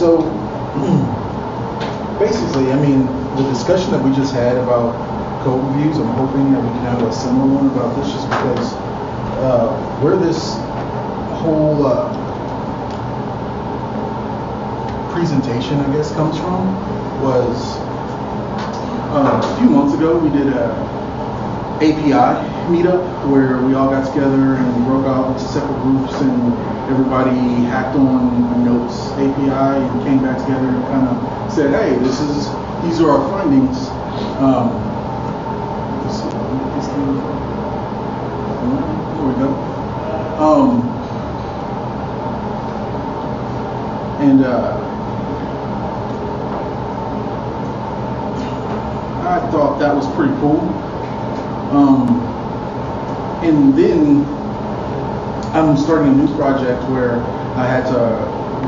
So basically, I mean, the discussion that we just had about code reviews, I'm hoping that we can have a similar one about this just because uh, where this whole uh, presentation, I guess, comes from was uh, a few months ago we did a API meetup where we all got together and broke out into separate groups and everybody hacked on the Notes API and came back together and kind of said, hey, this is these are our findings. Um, there we go. Um, and uh, I thought that was pretty cool. Um, and then I'm starting a new project where I had to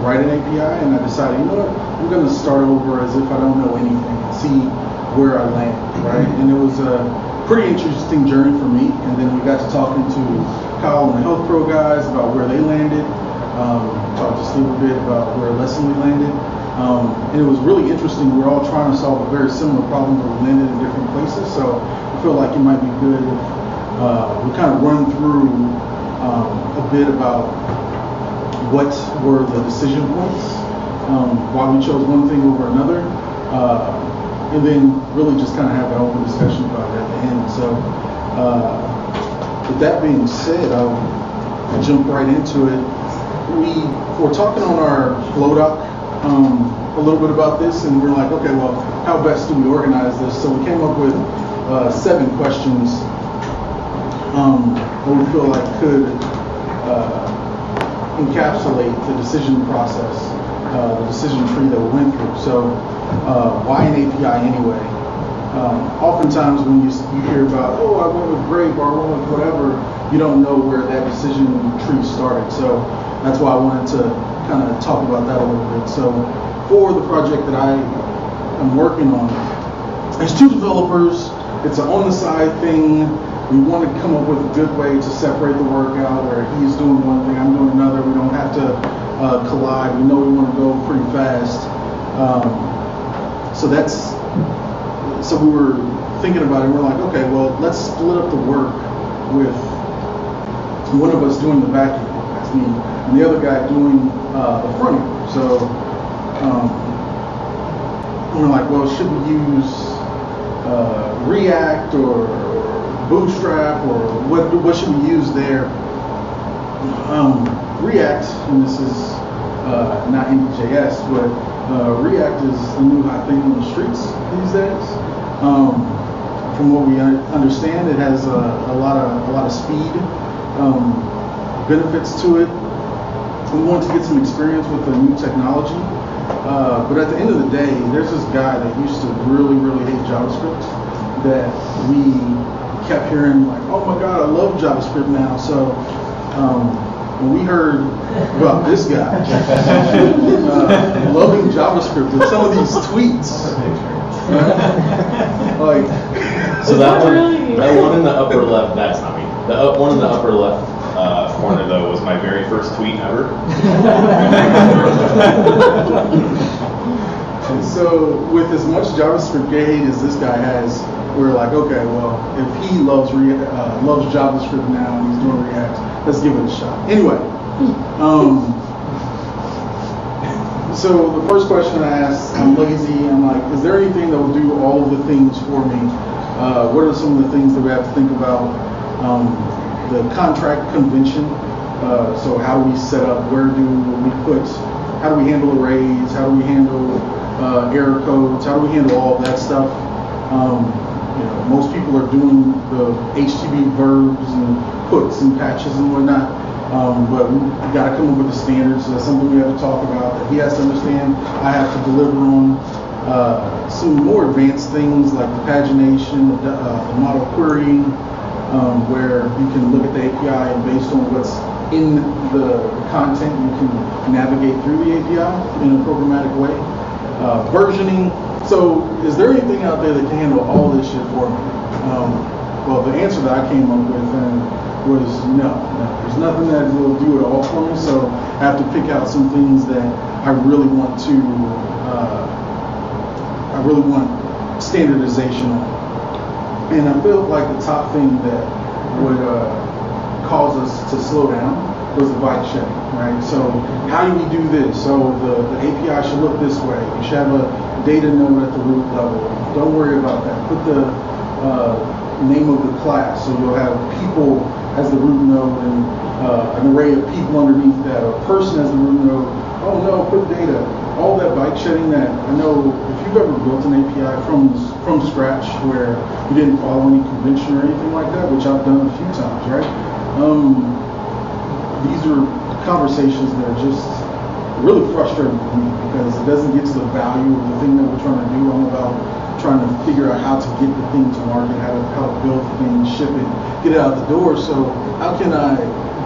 write an API, and I decided, you know what, I'm going to start over as if I don't know anything and see where I land, right? And it was a pretty interesting journey for me. And then we got to talking to Kyle and the Health Pro guys about where they landed. Um, talked to Steve a bit about where Lessonly landed. Um, and it was really interesting. We're all trying to solve a very similar problem, but we landed in different places. So I feel like it might be good if uh, we kind of run through um, a bit about what were the decision points, um, why we chose one thing over another, uh, and then really just kind of have an open discussion about it at the end. So uh, with that being said, I'll jump right into it. We were talking on our Flowdock um, a little bit about this, and we are like, okay, well, how best do we organize this? So we came up with uh, seven questions um, that we feel like could uh, encapsulate the decision process, uh, the decision tree that we went through. So uh, why an API anyway? Um, oftentimes when you, you hear about, oh, I went with grape or I went with whatever, you don't know where that decision tree started. So that's why I wanted to kind of talk about that a little bit. So for the project that I am working on, there's two developers. It's an on-the-side thing. We want to come up with a good way to separate the work out where he's doing one thing, I'm doing another. We don't have to uh, collide. We know we want to go pretty fast. Um, so that's so we were thinking about it. We're like, okay, well, let's split up the work with one of us doing the back end, me, and the other guy doing uh, the front end. So um, we're like, well, should we use uh, React or Bootstrap or what? What should we use there? Um, React, and this is uh, not IndyJS, but uh, React is the new hot thing on the streets these days. Um, from what we understand, it has a, a lot of a lot of speed um, benefits to it. We wanted to get some experience with the new technology, uh, but at the end of the day, there's this guy that used to really, really hate JavaScript that we kept hearing like, oh my god, I love JavaScript now. So um, when we heard about this guy uh, loving JavaScript and some of these tweets, like So that one, Really? that one in the upper left, that's not me. The up, one in the upper left uh, corner though was my very first tweet ever. And so, with as much JavaScript hate as this guy has, we're like, okay, well, if he loves Re- uh, loves JavaScript now and he's doing React, let's give it a shot. Anyway, um, so the first question I asked, I'm lazy. I'm like, is there anything that will do all of the things for me? Uh, what are some of the things that we have to think about? Um, the contract convention. Uh, so how do we set up? Where do we put? How do we handle arrays? How do we handle uh, error codes? How do we handle all that stuff? Um, you know, most people are doing the HTTP verbs and puts and patches and whatnot. Um, but we got to come up with the standards. So that's something we have to talk about. That he has to understand. I have to deliver on uh, some more advanced things like the pagination, the, uh, the model querying, um, where you can look at the API and based on what's in the content, you can navigate through the API in a programmatic way. Uh, versioning. So, is there anything out there that can handle all this shit for me? Um, well, the answer that I came up with uh, was no, no. There's nothing that will do it all for me. So, I have to pick out some things that I really want to, uh, I really want standardization on. And I felt like the top thing that would uh, cause us to slow down was the bike shedding, right? So how do we do this? So the, the API should look this way. You should have a data node at the root level. Don't worry about that. Put the uh, name of the class. So you'll have people as the root node and uh, an array of people underneath that, or a person as the root node. Oh no, put data. All that bike shedding that I know if you've ever built an API from from scratch where you didn't follow any convention or anything like that, which I've done a few times, right? Um, these are conversations that are just really frustrating for me because it doesn't get to the value of the thing that we're trying to do. I'm about trying to figure out how to get the thing to market, how to how to build the thing, ship it, get it out the door. So how can I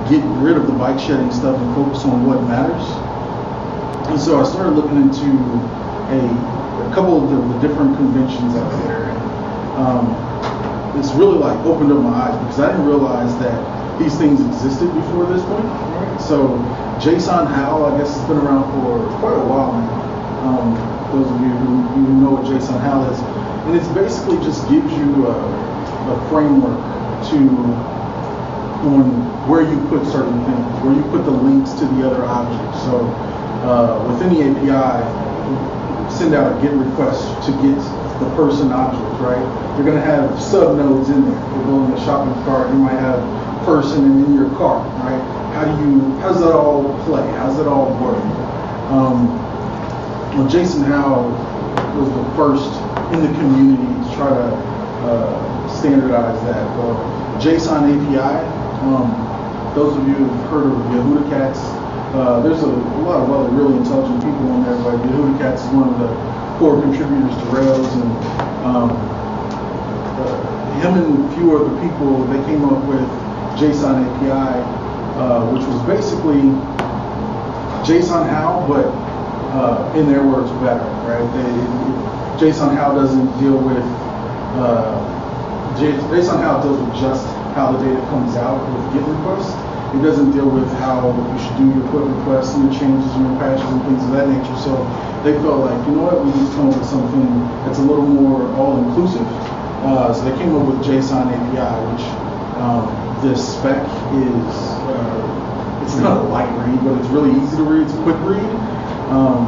get rid of the bike shedding stuff and focus on what matters? And so I started looking into a, a couple of the, the different conventions out there. Um, it's really like opened up my eyes because I didn't realize that these things existed before this point. So JSON HAL, I guess, has been around for quite a while now. Um, those of you who, know what JSON HAL is, and it's basically just gives you a, a framework to on where you put certain things, where you put the links to the other objects. So uh, within the API, send out a GET request to get the person object, right? You're going to have sub nodes in there. You're building a shopping cart. You might have person and in your car, right? How do you, how does that all play? How does it all work? Um, well, JSON HAL was the first in the community to try to uh, standardize that. Well, JSON API, um, those of you who've heard of Yehuda Katz, uh, there's a, a, lot of other really intelligent people in there, but Yehuda Katz is one of the core contributors to Rails, and um, uh, him and a few other people, they came up with JSON API, uh, which was basically JSON HAL, but uh, in their words, better, right? They, JSON HAL doesn't deal with uh, JSON HAL deals with just how the data comes out with GET requests. It doesn't deal with how you should do your put requests and your changes and your patches and things of that nature. So they felt like, you know what, we need to come up with something that's a little more all-inclusive. Uh, so they came up with JSON API, which um, the spec is, uh, it's not a light read, but it's really easy to read. It's a quick read. Um,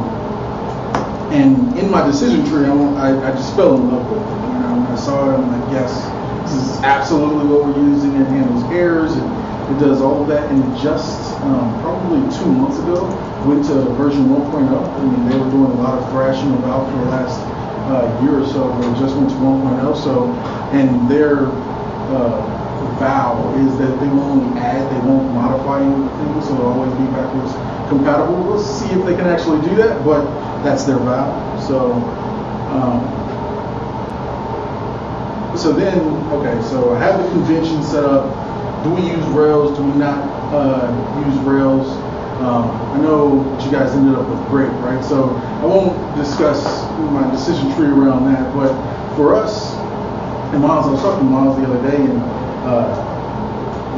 and in my decision tree, I, I, I, just fell in love with it. You know, when I saw it, I'm like, yes, this is absolutely what we're using. It handles errors. It, it does all of that. And just um, probably two months ago, went to version 1.0. I mean, they were doing a lot of thrashing about for the last uh, year or so. They just went to 1.0. So, and their uh, vow is that they only add, they won't modify anything, so it'll always be backwards compatible. We'll see if they can actually do that, but that's their vow. So, um, so then, okay, so I have the convention set up. Do we use Rails? Do we not uh, use Rails? Um, I know that you guys ended up with Grape, right? So I won't discuss my decision tree around that, but for us, and Miles, I was talking to Miles the other day, and uh,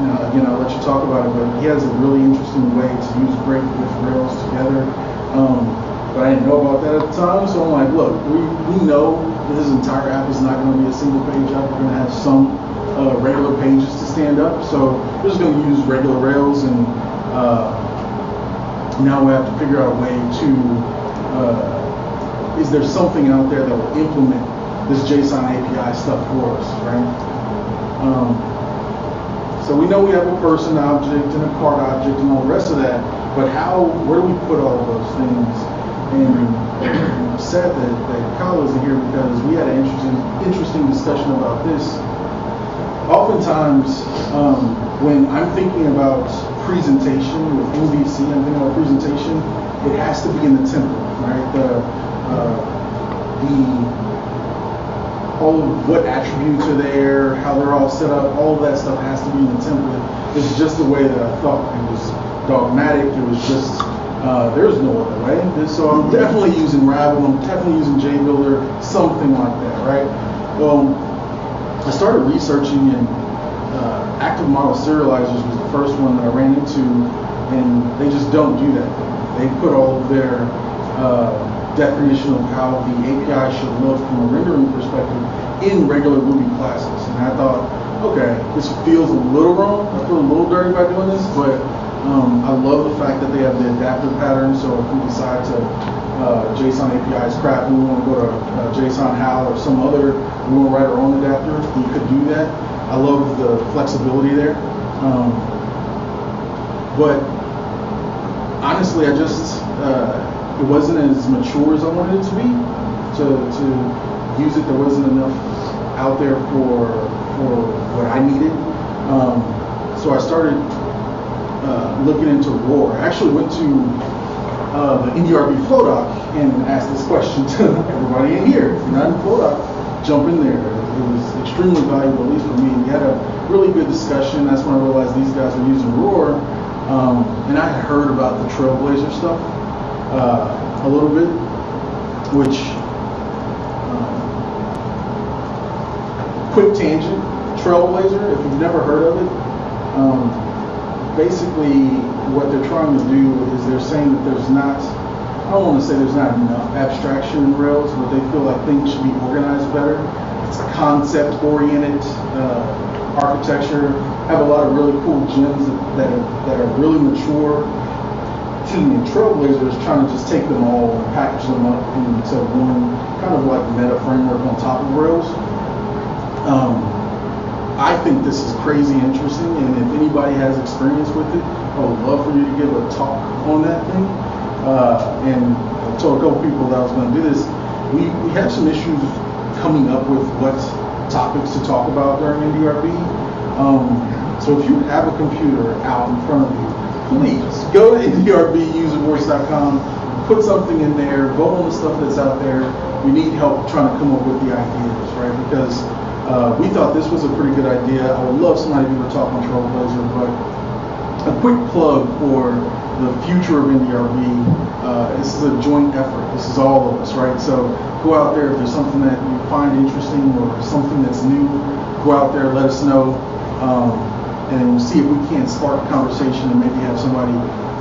you know, again, I'll let you talk about it, but he has a really interesting way to use Grape with Rails together. Um, but I didn't know about that at the time, so I'm like, look, we, we know that this entire app is not going to be a single page app. We're going to have some uh, regular pages to stand up. So we're just going to use regular Rails, and uh, now we have to figure out a way to, uh, is there something out there that will implement this JSON API stuff for us, right? Um, so we know we have a person object and a card object and all the rest of that, but how, where do we put all those things? And I'm sad that, that Kyle isn't here because we had an interesting, interesting discussion about this. Oftentimes, um, when I'm thinking about presentation with MVC, I'm thinking about presentation, it has to be in the template, right? The, uh, the of what attributes are there, how they're all set up, all that stuff has to be in the template. It's just the way that I thought. It was dogmatic. It was just uh, there's no other way. So I'm definitely using Rabl. I'm definitely using JBuilder, something like that, right? Well, I started researching and uh, active model serializers was the first one that I ran into, and they just don't do that. They put all of their uh, definition of how the API should look from a rendering perspective in regular Ruby classes. And I thought, okay, this feels a little wrong. I feel a little dirty by doing this, but um, I love the fact that they have the adaptive pattern. So if we decide to uh, JSON APIs crap, and we want to go to uh, JSON HAL or some other, we want to write our own adapter, we could do that. I love the flexibility there. Um, but honestly, I just uh, it wasn't as mature as I wanted it to be. To to use it, there wasn't enough out there for for what I needed. Um, so I started uh, looking into Roar. I actually went to uh, the IndyRB Flow Doc and asked this question to everybody in here. If you're not in Flowdock, jump in there. It was extremely valuable, at least for me. We had a really good discussion. That's when I realized these guys were using Roar. Um, and I had heard about the Trailblazer stuff uh, a little bit, which, um, quick tangent, Trailblazer, if you've never heard of it, um, basically what they're trying to do is they're saying that there's not, I don't want to say there's not enough abstraction in Rails, but they feel like things should be organized better. It's a concept-oriented uh, architecture. Have a lot of really cool gems that, are, that are really mature. Excuse me, Trailblazer is trying to just take them all and package them up into one kind of like meta framework on top of Rails. Um, I think this is crazy interesting, and if anybody has experience with it, I would love for you to give a talk on that thing. Uh, and I told a couple people that I was going to do this. We, we have some issues coming up with what topics to talk about during IndyRB. Um, so if you have a computer out in front of you, please go to ndrbuservoice.com, put something in there, vote on the stuff that's out there. We need help trying to come up with the ideas, right? Because uh, we thought this was a pretty good idea. I would love somebody to talk on Trailblazer, but a quick plug for the future of IndyRB. Uh, this is a joint effort. This is all of us, right? So go out there if there's something that you find interesting or something that's new. Go out there, let us know, um, and we'll see if we can't spark a conversation and maybe have somebody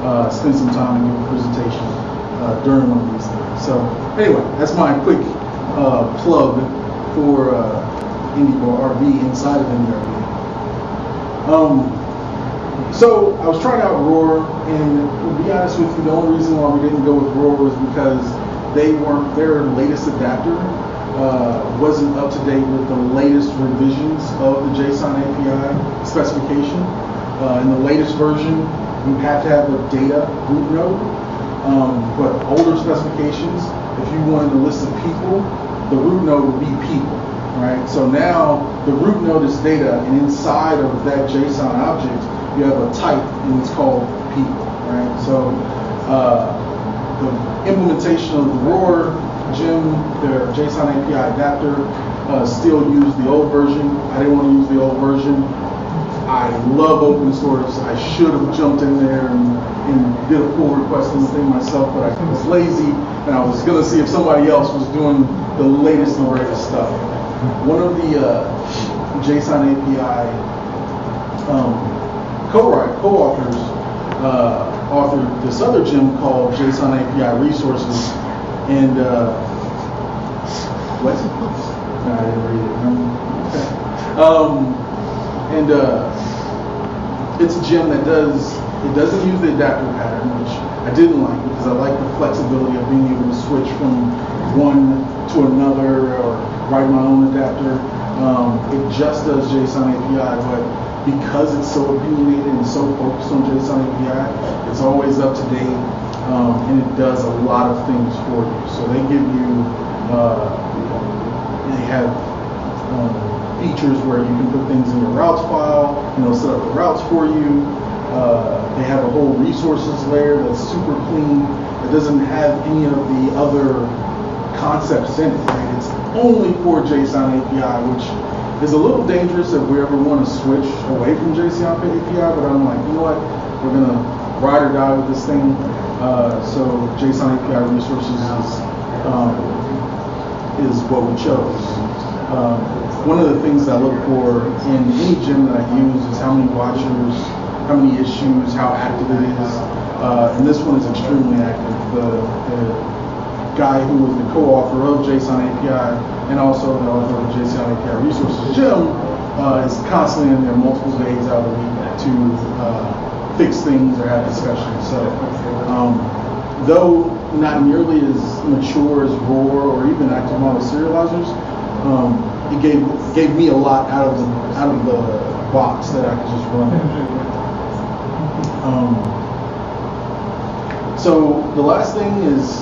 uh, spend some time and give a presentation uh, during one of these things. So anyway, that's my quick uh, plug for. Uh, or RV inside of IndyRB. Um, so I was trying out Roar, and to be honest with you, the only reason why we didn't go with Roar was because they weren't their latest adapter uh, wasn't up to date with the latest revisions of the JSON API specification. Uh, in the latest version, you have to have a data root node, um, but older specifications, if you wanted a list of people, the root node would be people right? So now the root node is data, and inside of that JSON object, you have a type, and it's called people, right? So uh, the implementation of the Roar gem, the JSON API adapter, uh, still use the old version. I didn't want to use the old version. I love open source. I should have jumped in there and, and did a pull request the thing myself, but I was lazy, and I was going to see if somebody else was doing the latest and greatest stuff one of the uh, JSON API um, co-write, co-authors uh, authored this other gem called JSON API Resources, and uh, what? No, I didn't read it. Um, and uh, it's a gem that does it doesn't use the adapter pattern, which I didn't like because I like the flexibility of being able to switch from one to another or write my own adapter. Um, it just does JSON API, but because it's so opinionated and so focused on JSON API, it's always up to date, um, and it does a lot of things for you. So they give you, uh, they have um, features where you can put things in your routes file, and it'll set up the routes for you. Uh, they have a whole resources layer that's super clean. It doesn't have any of the other concepts in it. Right? It's only for JSON API, which is a little dangerous if we ever want to switch away from JSON API, but I'm like, you know what, we're going to ride or die with this thing. Uh, so JSON API resources is, um, is what we chose. Um, one of the things I look for in any gem that I use is how many watchers, how many issues, how active it is. uh, and this one is extremely active. The, the guy who was the co-author of JSON API and also the author of JSON API Resources, Jim, uh, is constantly in there multiple days out of the week to uh, fix things or have discussions. So, um, though not nearly as mature as Roar or even active model serializers, um, it gave gave me a lot out of the out of the box that I could just run. Um, so the last thing is,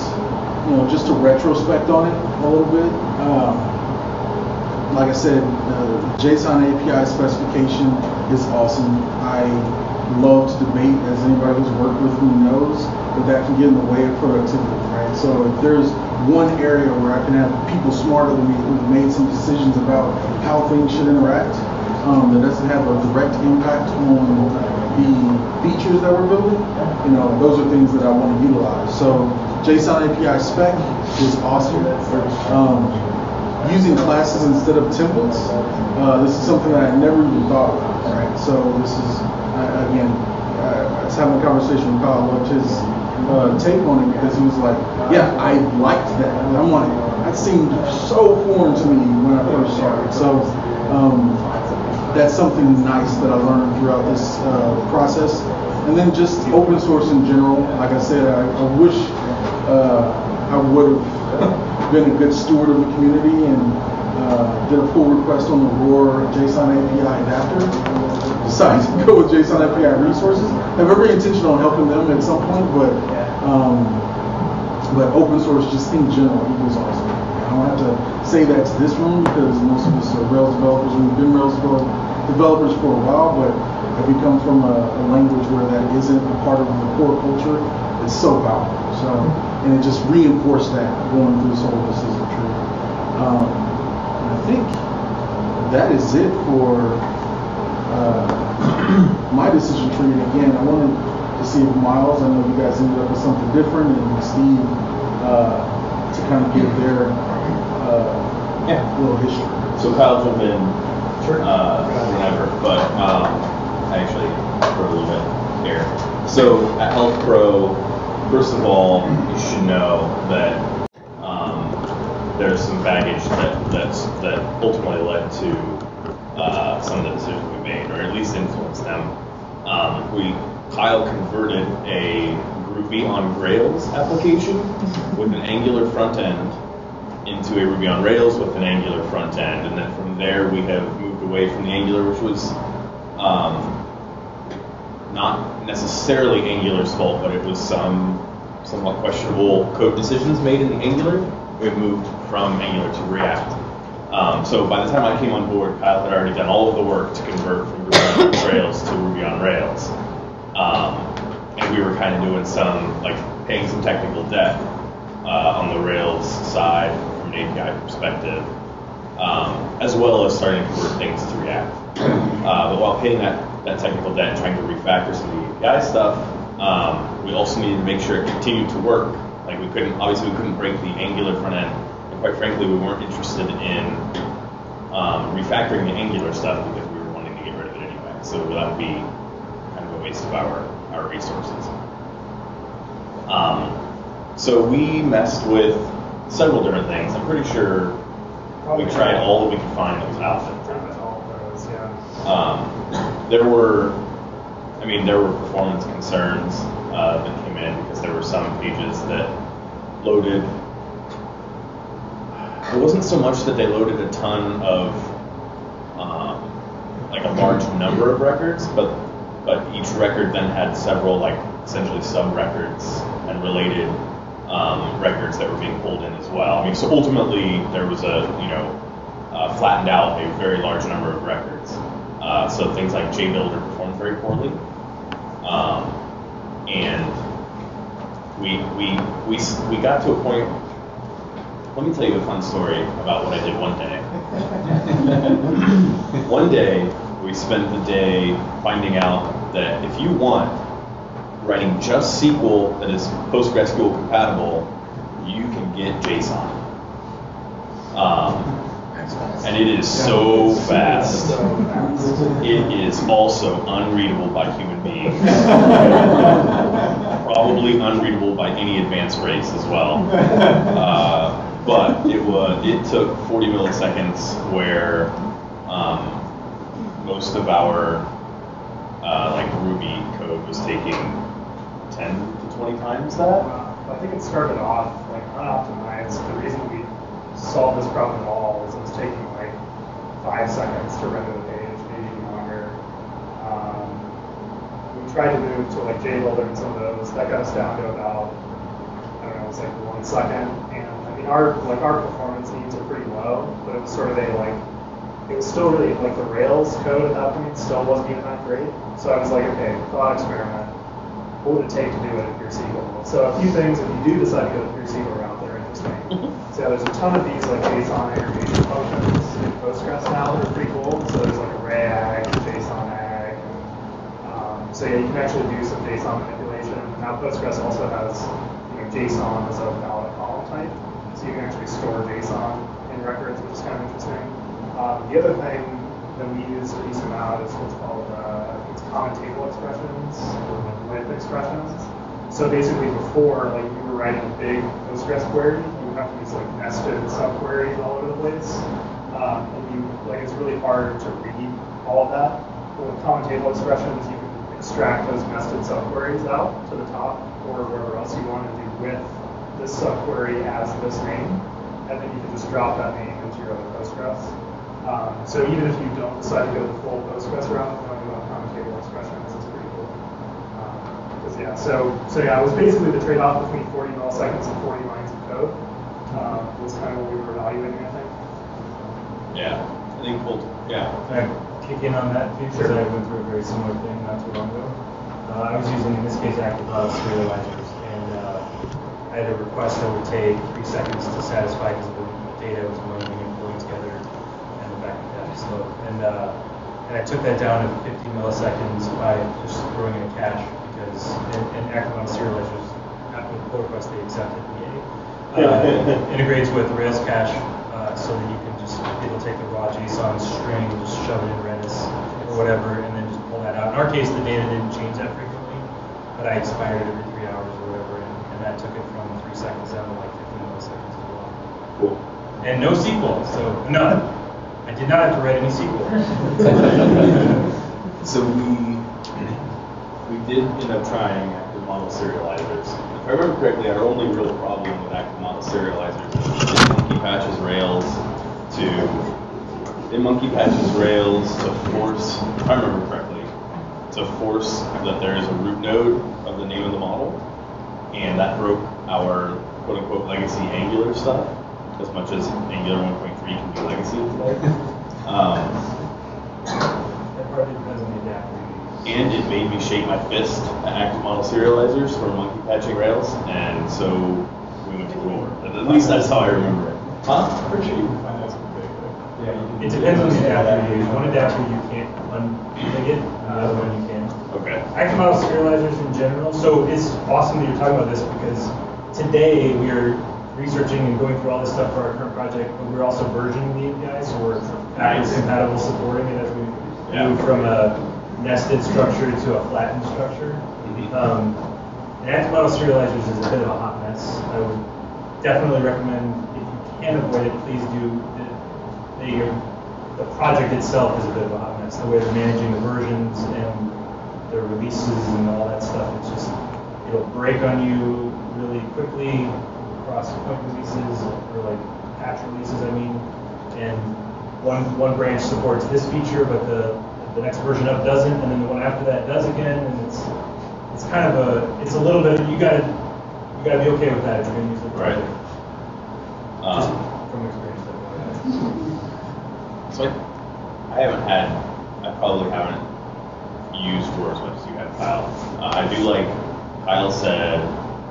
you know, just to retrospect on it a little bit. Um, like I said, the JSON API specification is awesome. I love to debate, as anybody who's worked with me knows, but that can get in the way of productivity, right? So if there's one area where I can have people smarter than me who've made some decisions about how things should interact, um, that doesn't have a direct impact on the features that we're building, you know, those are things that I want to utilize. So JSON API spec is awesome. Um, using classes instead of templates, uh, this is something that I never even thought about, right? So this is, again, uh, I was having a conversation with Kyle, loved his uh, take on it because he was like, yeah, I liked that. I'm like, that seemed so foreign to me when I first started. So um, that's something nice that I learned throughout this uh, process. And then just open source in general. Like I said, I, I wish uh, I would have been a good steward of the community and uh, did a pull request on the Roar JSON API adapter. Decided to go with JSON API resources. I have every intention on helping them at some point, but um, but open source just in general equals awesome. I don't have to say that to this room because most of us are Rails developers and we've been Rails developers for a while, but if we come from a, a language where that isn't a part of the core culture, it's so powerful. So, and it just reinforced that going through this whole tree. Um, I think that is it for uh, my decision tree. And again, I wanted to see if Miles, I know you guys ended up with something different, and Steve uh, to kind of give their uh, Yeah. little history. So Kyle jump in Sure. uh, whenever, but um, actually for a little bit here. So at Health Pro, first of all, you should know that there's some baggage that that's, that ultimately led to uh, some of the decisions we made, or at least influenced them. Um, we Kyle converted a Ruby on Rails application with an Angular front end into a Ruby on Rails with an Angular front end, and then from there we have moved away from the Angular, which was um, not necessarily Angular's fault, but it was some somewhat questionable code decisions made in the Angular. We've moved from Angular to React. Um, so by the time I came on board, Kyle had already done all of the work to convert from Ruby on Rails to Ruby on Rails. Um, and we were kind of doing some, like, paying some technical debt uh, on the Rails side from an API perspective, um, as well as starting to convert things to React. Uh, but while paying that, that technical debt and trying to refactor some of the API stuff, um, we also needed to make sure it continued to work. Like we couldn't, obviously we couldn't break the Angular front end, quite frankly, we weren't interested in um, refactoring the Angular stuff because we were wanting to get rid of it anyway. So that would be kind of a waste of our, our resources. Um, so we messed with several different things. I'm pretty sure we tried all that we could find that was out there. All of those, yeah. Um, there were, I mean, there were performance concerns uh, that came in because there were some pages that loaded. It wasn't so much that they loaded a ton of, um, like a large number of records, but but each record then had several like essentially sub records and related um, records that were being pulled in as well. I mean, so ultimately there was a you know uh, flattened out a very large number of records. Uh, so things like JBuilder performed very poorly, um, and we we we we got to a point. Let me tell you a fun story about what I did one day. one day we spent the day finding out that if you want writing just SQL that is PostgreSQL compatible, you can get JSON. Um, and it is so fast. It is also unreadable by human beings. probably unreadable by any advanced race as well. Uh, but it was it took 40 milliseconds where um, most of our uh, like Ruby code was taking 10 to 20 times that. Uh, I think it started off like unoptimized. The reason we solved this problem at all is it was taking like five seconds to render the page, maybe longer. Um, we tried to move to like JBuilder and some of those. That got us down to about I don't know, it was like one second. And I mean, our like our performance needs are pretty low, but it was sort of a like it was still really like the Rails code at that point still wasn't even that great. So I was like, okay, thought experiment. What would it take to do it in pure SQL? So a few things, if you do decide to go the pure SQL route, they're interesting. So there's a ton of these like JSON aggregation functions in Postgres now that are pretty cool. So there's like array ag, JSON ag. Um, so yeah, you can actually do some JSON manipulation. Now Postgres also has you know, JSON as a valid column type, you can actually store JSON in records, which is kind of interesting. Um, the other thing that we use a decent amount is what's called uh, it's common table expressions or like with expressions. So basically, before like you were writing a big Postgres query, you would have to use like nested subqueries all over the place, um, and you like it's really hard to read all of that. But with common table expressions, you can extract those nested subqueries out to the top or wherever else you want to do with this subquery as this name, and then you can just drop that name into your other Postgres. Um, so even if you don't decide to go the full Postgres route, going to common table expressions is pretty cool. Because yeah, so so yeah, it was basically the trade-off between 40 milliseconds and 40 lines of code. Um, was kind of what we were evaluating, I think. Yeah, I think we'll, yeah. Can I kick in on that too? Because Sure. I went through a very similar thing not too long ago. Uh, I was using, in this case, active file serializers, and uh, I had a request that would take three seconds to satisfy because the data was moving and pulling together, and the back was slow. And uh, and I took that down to 50 milliseconds by just throwing in a cache because in, in file serializers, after the pull request, they accepted EA. Uh, integrates with Rails cache uh, so that you can just it'll take the raw JSON string, and just shove it in Redis or whatever, and then just pull that out. In our case, the data didn't change that frequently, but I expired it three hours or whatever, and, and that took it from three seconds down to like 15 milliseconds as well. Cool. And no SQL, so none. I did not have to write any SQL. So we we did end up trying active model serializers. If I remember correctly, our only real problem with active model serializers is monkey patches Rails to it monkey patches Rails to force, if I remember correctly, to force that there is a root node of the name of the model, and that broke our quote unquote legacy Angular stuff as much as Angular 1.3 can be legacy today. Um, that partly depends on the adapter and it made me shake my fist at active model serializers for monkey patching Rails, and so we went to Roar. At at least that's how I remember it. Huh? Pretty sure you can find out some big, but yeah. you It depends on the adapter you use. One adapter you can't unpig it, and the other one you can. Active model serializers in general. So it's awesome that you're talking about this because today we are researching and going through all this stuff for our current project, but we're also versioning the API, so we're backwards compatible supporting it as we Yeah. move from a nested structure to a flattened structure. Mhm. Um, and active model serializers is a bit of a hot mess. I would definitely recommend, if you can avoid it, please do. The, the, the project itself is a bit of a hot mess. The way they're managing the versions and the releases and all that stuff, it's just, it'll break on you really quickly across point releases or like patch releases, I mean. And one, one branch supports this feature, but the, the next version up doesn't, and then the one after that does again, and it's, it's kind of a, it's a little bit, you gotta, you gotta be okay with that if you're gonna use the Right. project. Just Um, from experience. that so I, I haven't had, I probably haven't used Roar as much as you have, Kyle. Uh, I do like, Kyle said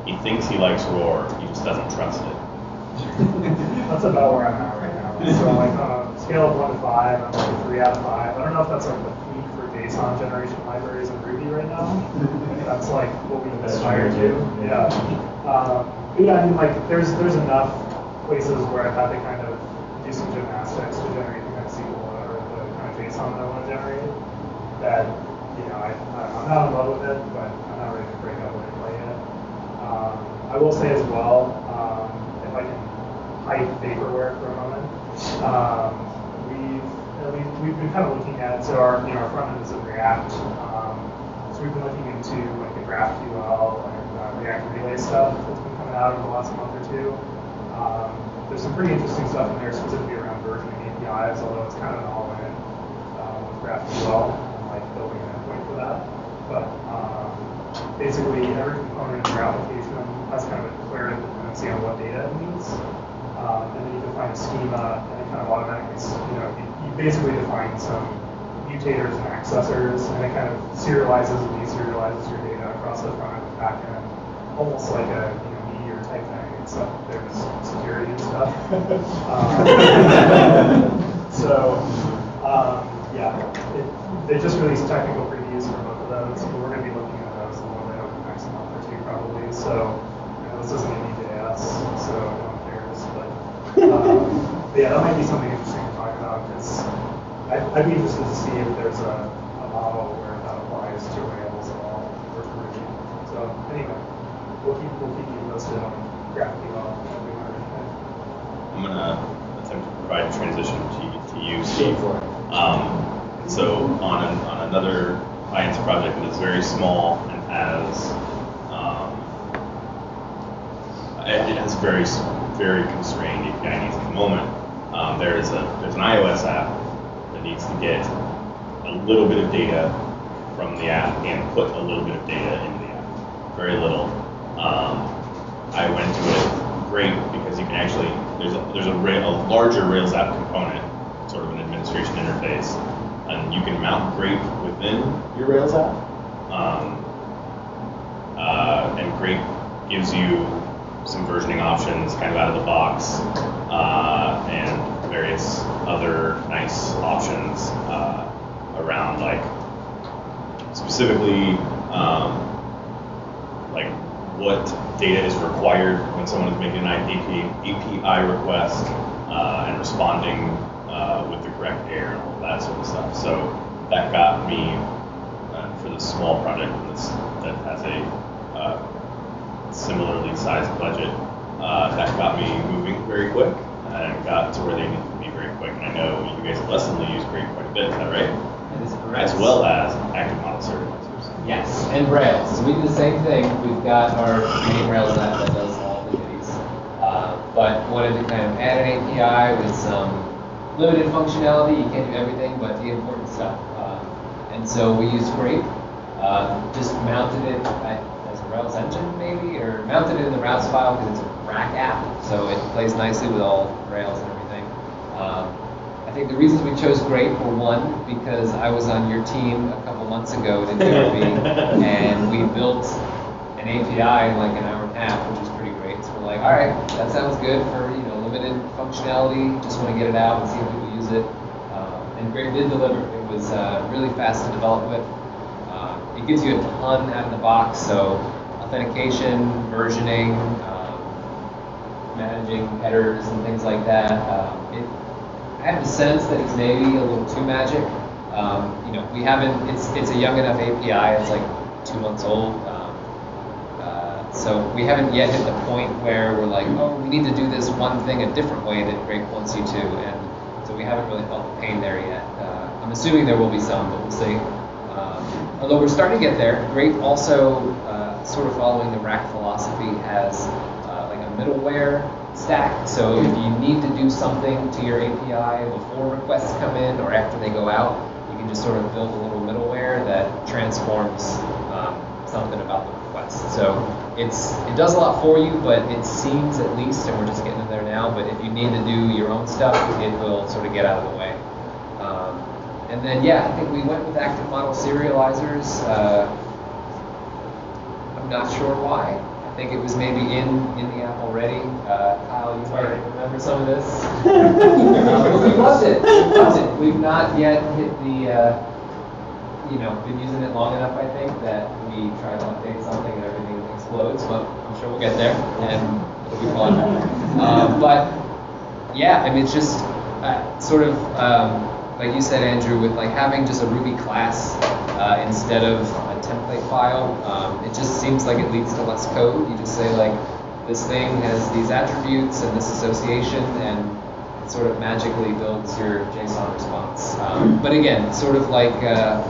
he thinks he likes Roar, he just doesn't trust it. That's about where I'm at right now. So like on a scale of one to five, I'm like a three out of five. I don't know if that's like the peak for JSON generation libraries in Ruby right now. That's like what we That's aspire to. yeah. Yeah. Um, but yeah, I mean like there's there's enough places where I've had to kind of do some gymnastics to generate the kind of SQL or the kind of JSON that I want to generate that you know, I, I'm not in love with it, but I'm not ready to break up with it yet. Um, I will say as well, um, if I can hype vaporware for a moment, um, we've, at least, we've been kind of looking at, so our, you know, our front end is in React. Um, so we've been looking into like the GraphQL and uh, React Relay stuff that's been coming out over the last month or two. Um, there's some pretty interesting stuff in there specifically around versioning APIs, although it's kind of an all-in um, with GraphQL like building that. But um, basically, every component in your application has kind of a declarative dependency on what data it needs. Um, and then you define a schema, and it kind of automatically, you know, you, you basically define some mutators and accessors, and it kind of serializes and deserializes your data across the front end and back end, almost like a you know meteor type thing, except there's security and stuff. um, so um, yeah, it, they just released technical previews for both of those, but we're going to be looking at those a little bit over the next month or two. So you know, this isn't IndyJS, so no one cares, but um, but yeah, that might be something interesting to talk about because I'd, I'd be interested to see if there's a, a model where that applies to Rails at all for version. So anyway, we'll keep we'll keep you posted on GraphQL if we. I'm gonna attempt to provide a transition to, to you, Steve. Um, so on, an, on another IANS project that is very small and has um, it, has very very constrained API needs at the moment. Um, there is a there's an iOS app that needs to get a little bit of data from the app and put a little bit of data into the app. Very little. Um, I went to it great because you can actually there's a there's a, a larger Rails app component, sort of an administration interface, and you can mount Grape within your Rails app. Um, uh, and Grape gives you some versioning options kind of out of the box, uh, and various other nice options uh, around like specifically um, like what data is required when someone is making an API, API request uh, and responding uh, with the correct error and all that sort of stuff. So that got me uh, for this small project that has a uh, similarly sized budget. Uh, that got me moving very quick and got to where they need to be very quick. And I know you guys at Lessonly use Grape quite a bit, is that right? That is correct. As well as active model serializers. Yes, and Rails. So we do the same thing. We've got our main Rails app that does all the goodies. Uh, but wanted to kind of add an API with some limited functionality. You can't do everything, but the important stuff. Uh, and so we use Grape. Uh, just mounted it at, as a Rails engine, maybe, or mounted it in the routes file because it's a rack app. So it plays nicely with all Rails and everything. Um, I think the reasons we chose Grape were one, because I was on your team a couple months ago at DRB, and we built an API in like an hour and a half, which is pretty great. So we're like, all right, that sounds good for you know limited functionality. Just want to get it out and see if people use it. Uh, and Grape did deliver. It was uh, really fast to develop with. Uh, it gives you a ton out of the box, so authentication, versioning. Um, managing headers and things like that. Um, it, I have the sense that it's maybe a little too magic. Um, you know, we haven't. It's it's a young enough API. It's like two months old. Uh, so we haven't yet hit the point where we're like, oh, we need to do this one thing a different way that Grape wants you to, and so we haven't really felt the pain there yet. Uh, I'm assuming there will be some, but we'll see. Although we're starting to get there. Grape also, uh, sort of following the rack philosophy, has uh, like a middleware stack. So if you need to do something to your API before requests come in or after they go out, you can just sort of build a little middleware that transforms um, something about the request. So it's it does a lot for you, but it seems at least, and we're just getting in there now. But if you need to do your own stuff, it will sort of get out of the way. Um, and then yeah, I think we went with active model serializers. Uh, not sure why. I think it was maybe in in the app already. Uh, Kyle, you might remember some of this. we loved it. We loved it. We've not yet hit the. Uh, you know, been using it long enough, I think, that we try to update something and everything explodes. But I'm sure we'll get there, and it'll be fun. Um, but yeah, I mean, it's just uh, sort of um, like you said, Andrew, with like having just a Ruby class uh, instead of a template file, um, it just seems like it leads to less code. You just say like, this thing has these attributes and this association, and it sort of magically builds your JSON response. Um, but again, sort of like uh,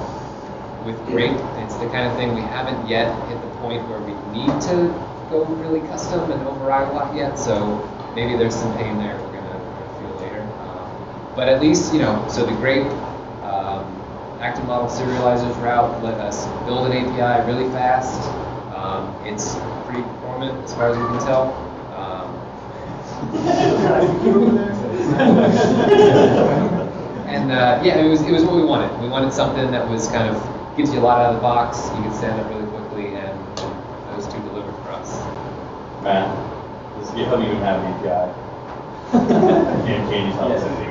with Grape, it's the kind of thing we haven't yet hit the point where we need to go really custom and override a lot yet. So maybe there's some pain there we're gonna, we're gonna feel later. Um, but at least you know, so the Grape um, active model serializers route let us build an API really fast. Um, it's pretty performant as far as we can tell. Um, and uh, yeah, it was it was what we wanted. We wanted something that was kind of gives you a lot out of the box. You can stand up really quickly, and those two delivered for us. Matt, does GitHub even have an API? Can, can you tell us Yes.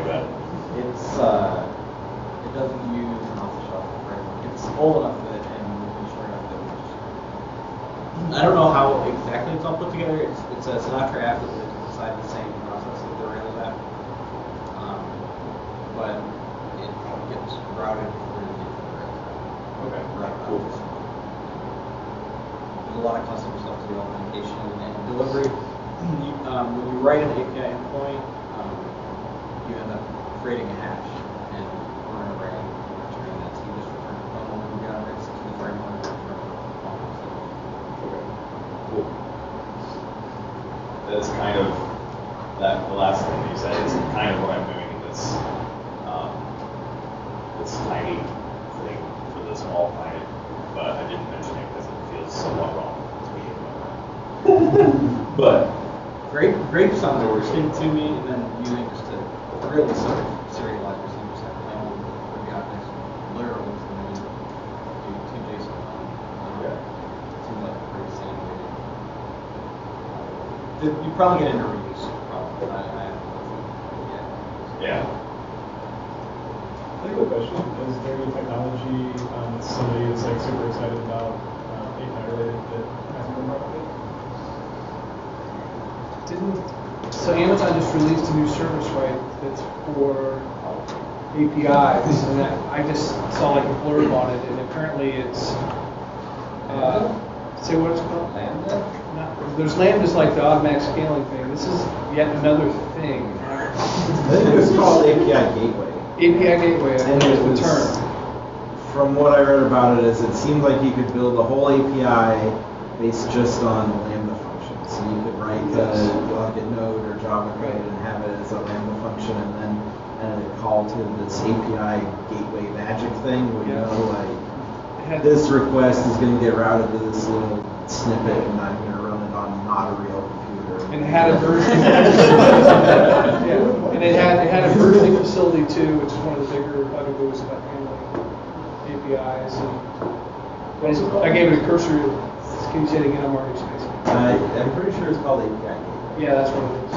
Anything about it? It's, uh, it doesn't use an off-the-shelf framework. It's old enough that, and mature enough that we just. I don't know how exactly it's all put together. It's, it's a Sinatra app that lives inside the same process that the Rails app. Um, but it gets routed through the Rails app. Okay, Right, cool. There's a lot of custom stuff to the authentication and delivery. You, um, when you write an API endpoint, um, you end up creating a hash and we're an array and returning that. So you just return a phone, you got it, to the framework, return a phone. Okay, cool. That's kind of, that, the last thing you said is kind of what I'm doing in this, um, this tiny thing for the small client, but I didn't mention it because it feels somewhat wrong to me. But, Grape, Grape sounds interesting to me, and then using just a really sort of serialized receiver set plan with the objects, literally, and then you do two JSON. um, Yeah. Seems like a pretty sane way to. uh, You probably get into reuse problem, I, I haven't looked at it yet. yeah, I have a question. Is there any technology um, that somebody is like super excited about uh, API related that hasn't been brought up yet? Didn't, so Amazon just released a new service, right, that's for APIs, and that, I just saw like a blurb on it, and apparently it's, uh, say what it's called? Lambda? Not- There's Lambda's like the automatic scaling thing, this is yet another thing. I think it was called API Gateway. API gateway, I And think it is was, the term. from what I read about it, is it seemed like you could build a whole API based just on Lambda functions. So you could write the like a Node or Java code and have it as a Lambda function, and then and a call to this API Gateway magic thing, where you know like this request is going to get routed to this little snippet, and I'm going to run it on not a real computer. And it had a version. Yeah, and it had, it had a versioning facility too, which is one of the bigger bugaboos about handling APIs. and- I gave it a cursory, can you say it again, I'm already spacing. I, I'm pretty sure it's called API Gateway. Yeah, that's what it is.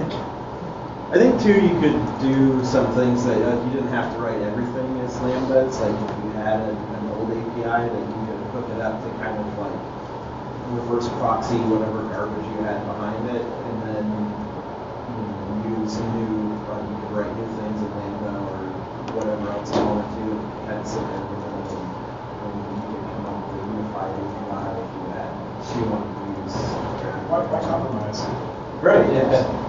I think too, you could do some things that uh, you didn't have to write everything as Lambda. It's like if you had a, an old API, that you could hook it up to kind of like reverse proxy whatever garbage you had behind it, and then you know, use new, or you could write new things in Lambda or whatever else you wanted to, and kind of sit there with it, and, and you could come up with a unified API if you had, if you wanted to use. Why, why compromise? Right. Yeah.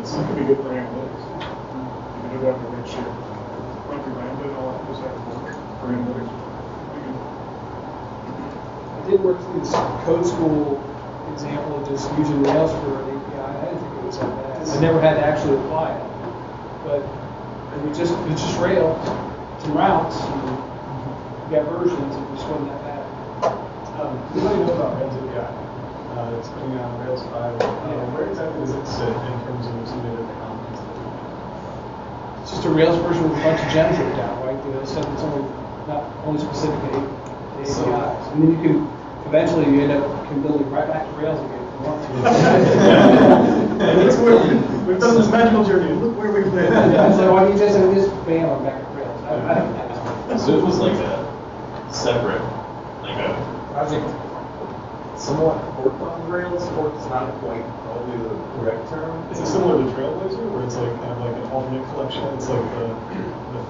It's, it could be good for analytics. You can do that for Redshift, run through Lambda and all that, just have to work for analytics. I did work through this code school example of just using Rails for an API. I didn't think it was that bad. I never had to actually apply it. But it was just, it's just Rails, some routes, and you got versions, it just wasn't that bad. Um, What do you know about Rails API? Uh, it's coming out on Rails 5. Uh, Where exactly does it sit in terms of some of the technologies? It's just a Rails version with a bunch of gems written down, right? You know, stuff that's only, not only specific to A- to So- APIs. And then you can, eventually you end up can building right back to Rails again if you want to. Where- We've done this magical journey, look where we've been. Yeah, it's like, why don't you just, just bam, I'm back at Rails. I, I don't know. so it was like a separate, like a, project somewhat fork on Rails. Fork is not quite probably the correct term. Is it similar to Trailblazer, where it's like kind of like an alternate collection? It's like the,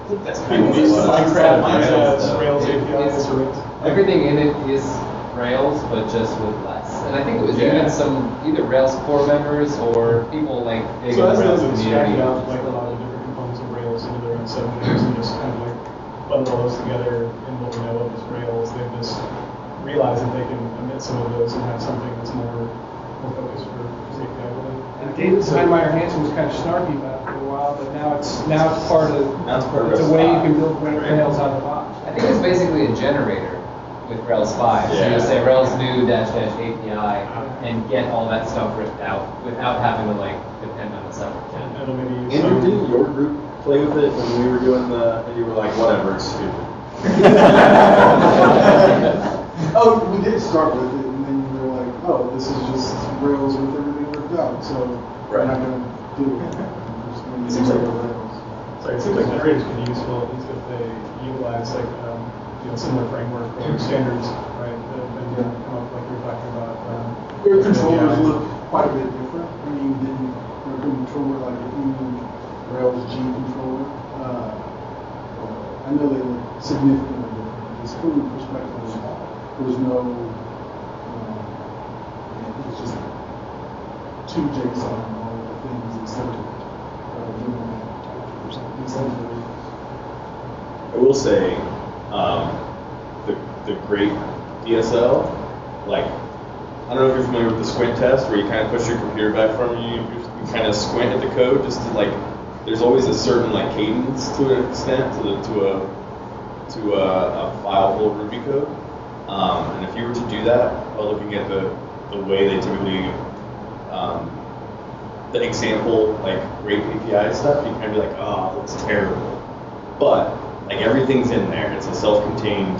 the That's kind of It's what Minecraft, Minecraft Minecraft, Rails It- APIs, it's- or it's. Everything in it is Rails, but just with less. And I think it was Yeah. even some either Rails core members or people like big in So the as Rails those community. extracted out like a lot of different components of Rails into their own subdomains and just kind of like bundle those together in what we know of as Rails, they just realize that they can omit some of those and have something that's more, more focused for just API building. And David Heinemeier Hansson was kind of snarky about it for a while, but now it's, now it's part of, Now it's part of it's a Rails way you can build right? Rails out of the box. I think it's basically a generator with Rails 5. So you say Rails new dash dash API uh-huh. and get all that stuff ripped out without having to like depend on a separate And gen. it'll maybe use Andrew, didn't your group play with it when we were doing the, and you were like, whatever, it's stupid? Oh, we did start with it, and then we were like, oh, this is just Rails with everything worked out, so we're not gonna do it. We're just gonna use Seems like- regular Rails. Sorry, it seems like generators can be useful, at least if they utilize like, um, you know, similar framework or standards, right? That, that can come up like you're talking about. um, Your controllers APIs. look quite a bit different. I mean, than your controller, like if you Rails G controller, uh, I know they look significantly different. Just from the perspective of, there was no, um, it was just two JSON and all the things instead of, I will say, um, the, the Grape DSL, like, I don't know if you're familiar with the squint test, where you kind of push your computer back from you, you, you kind of squint at the code, just to like, there's always a certain like cadence to an extent, to the, to a, to a, a file full of Ruby code. Um, and if you were to do that by looking at the, the way they typically, um, the example, like Grape API stuff, you kind of be like, oh, that's terrible. But like everything's in there. It's a self-contained.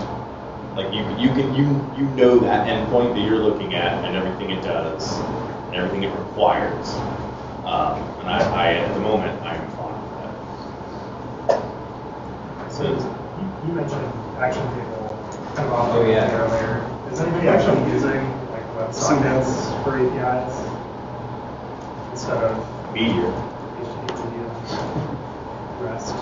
Like you, you can you you know that endpoint that you're looking at and everything it does and everything it requires. Um, and I, I at the moment I'm fine with that. So you, you mentioned Action Cable kind of off Oh, yeah. earlier. Is anybody actually using like WebSockets for APIs instead of Meteor. HTTP REST?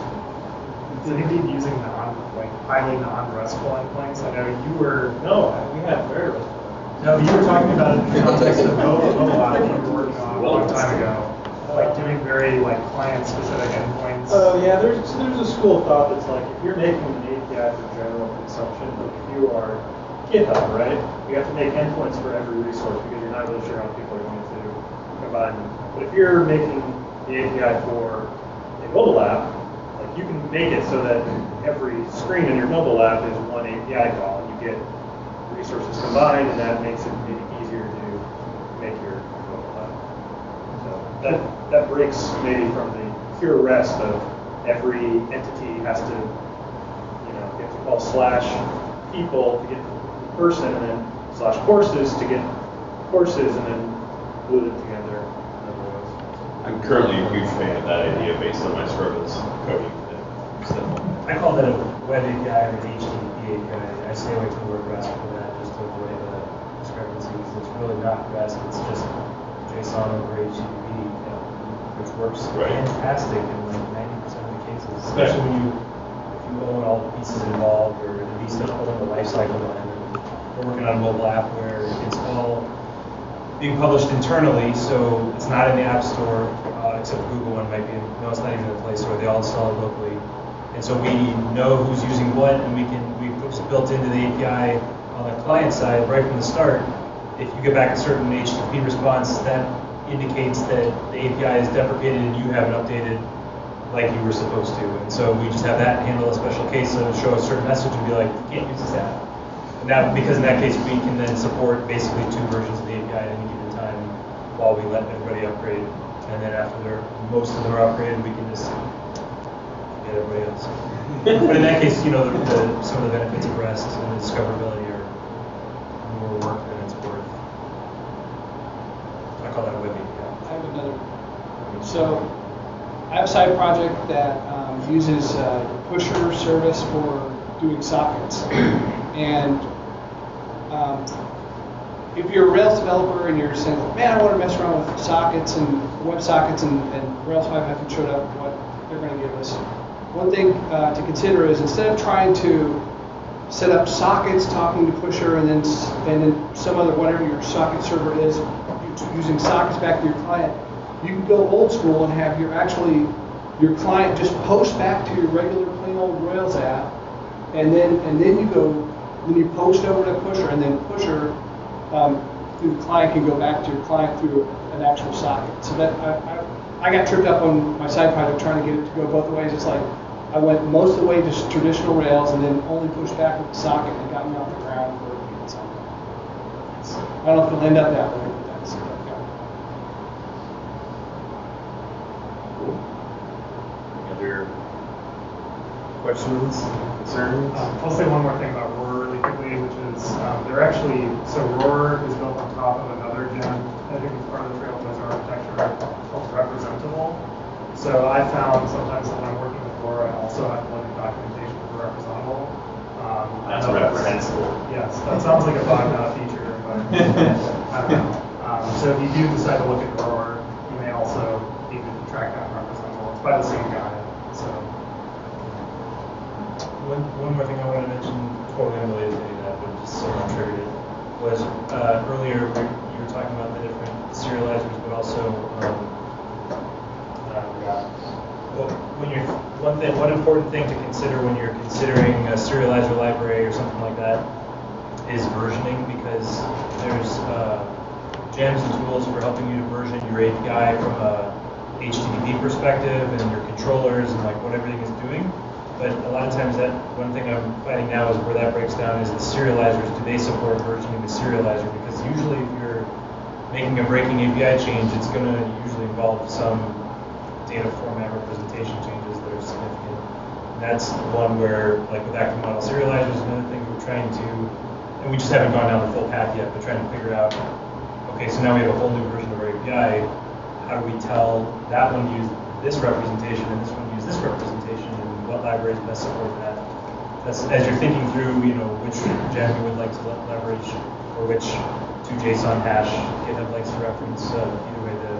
Is anybody using non like highly non-RESTful endpoints? I know you were No, we have very little. no, you were talking about it in the context of mobile mobile app you were working on a long time ago, like doing very like client-specific endpoints. Uh, yeah, there's, there's a school of thought that's like, if you're making an API for general consumption, like if you are GitHub, right? You have to make endpoints for every resource because you're not really sure how people are going to combine them. But if you're making the API for a mobile app, like you can make it so that every screen in your mobile app is one API call, and you get resources combined, and that makes it maybe easier to make your mobile app. So that, that breaks maybe from the pure rest of every entity has to, you know, you have to call slash people to get the person and then slash courses to get courses and then glue them together in other ways. I'm currently a huge fan of that idea based on my service coding. So, I call that a web API or an HTTP API. I stay away from the word REST for that, just to avoid the discrepancies. It's really not REST, it's just JSON over HTTP, you know, which works Right. fantastic in like ninety percent of the cases, especially when you, if you own all the pieces involved, or at least own the lifecycle. And We're working on a mobile app where it's all being published internally, so it's not in the App Store, uh, except Google one might be, no, it's not even in the Play Store, they all install it locally. And so we know who's using what, and we can, we put built into the API on the client side, right from the start. If you get back a certain HTTP response, that indicates that the API is deprecated and you haven't updated like you were supposed to. And so we just have that handle a special case, so show a certain message and be like, you can't use this app. And that, because in that case, we can then support basically two versions of the API at any given time while we let everybody upgrade. And then after they're, most of them are upgraded, we can just get everybody else. But in that case, you know, the, the, some of the benefits of REST and the discoverability are more work than it's worth. I call that a web Another. So I have a side project that um, uses uh, Pusher service for doing sockets. And um, if you're a Rails developer and you're saying, man, I want to mess around with sockets and web sockets and, and Rails 5 haven't showed up what they're going to give us. One thing uh, to consider is instead of trying to set up sockets talking to Pusher and then and then some other whatever your socket server is using sockets back to your client, you can go old school and have your actually your client just post back to your regular plain old Rails app, and then and then you go then you post over to Pusher and then Pusher um, through the client can go back to your client through an actual socket. So that I, I, I got tripped up on my side project trying to get it to go both ways. It's like I went most of the way just traditional Rails and then only pushed back with the socket and got me off the ground for it. So it's- I don't know if it'll end up that way, but that's yeah. Any questions, concerns? Um, I'll say one more thing about Roar really quickly, which is um, they're actually, so Roar is built on top of another gem, I think it's part of the Trailblazer architecture called Representable. So I found sometimes when I'm working with Roar, I also have to look at documentation for Representable. Um, I That's know reprehensible. Yes, that sounds like a bug, not a feature, but I don't know. Um, so if you do decide to look at Roar, you may also need to track down Representable. It's by the same guy, so. One, one more thing I wanted to mention, totally unrelated to any of that, but just someone triggered it, was uh, earlier we- you were talking about the different serializers, but also um, uh, well, when you're one thing, one important thing to consider when you're considering a serializer library or something like that is versioning because there's uh, gems and tools for helping you to version your API from a HTTP perspective and your controllers and like what everything is doing. But a lot of times that one thing I'm finding now is where that breaks down is the serializers. Do they support versioning the serializer? Because usually if you're making a breaking API change, it's going to usually involve some data format representation significant. And that's one where, like with active model serializers and other things, we're trying to, and we just haven't gone down the full path yet, but trying to figure out, okay, so now we have a whole new version of our API. How do we tell that one use this representation and this one use this representation, and what libraries best support that? That's as you're thinking through, you know, which gem you would like to le- leverage, or which to JSON hash GitHub likes to reference. Uh, either way, the,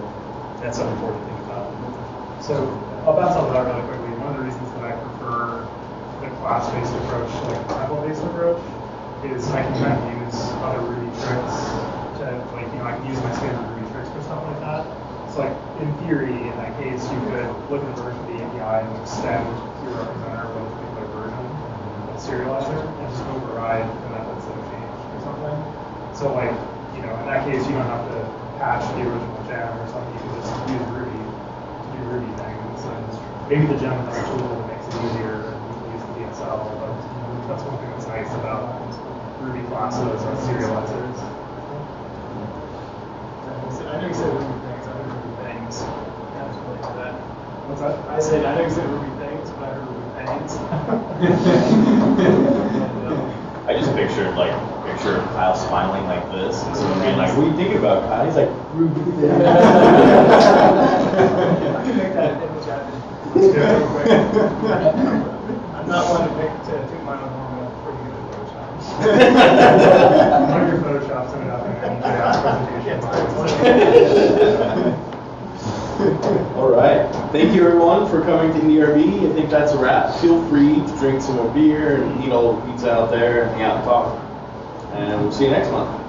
that's something important to think about. So I'll bounce on that really quickly. One of the reasons that I prefer the class-based approach, like template-based approach, is I can kind of use other Ruby tricks to, like, you know, I can use my standard Ruby tricks for stuff like that. So like, in theory, in that case, you could look at the version of the API and extend your representer with a particular version of serializer and just override the methods that have changed or something. So like, you know, in that case, you don't have to patch the original gem or something. You can just use Ruby to do Ruby things. And maybe the gem has a tool that makes it easier and you can use the DSL, but that's one thing that's nice about Ruby classes and serializers. I know you said Ruby things, I heard Ruby things. I was really into that. What's that? I said, I know you said Ruby things, but I heard Ruby things. And, um, I just pictured like picture Kyle smiling like this and someone being like, "What are you thinking about, Kyle?" He's like, "Ruby." I can make that image happen. Let's do real quick. I'm not one to pick, to toot my own horn, but I'm pretty good at Photoshop. One of your Photoshop send it up ask presentation. All right. Thank you everyone for coming to IndyRB. I think that's a wrap. Feel free to drink some more beer and eat all the pizza out there and hang out and talk. And we'll see you next month.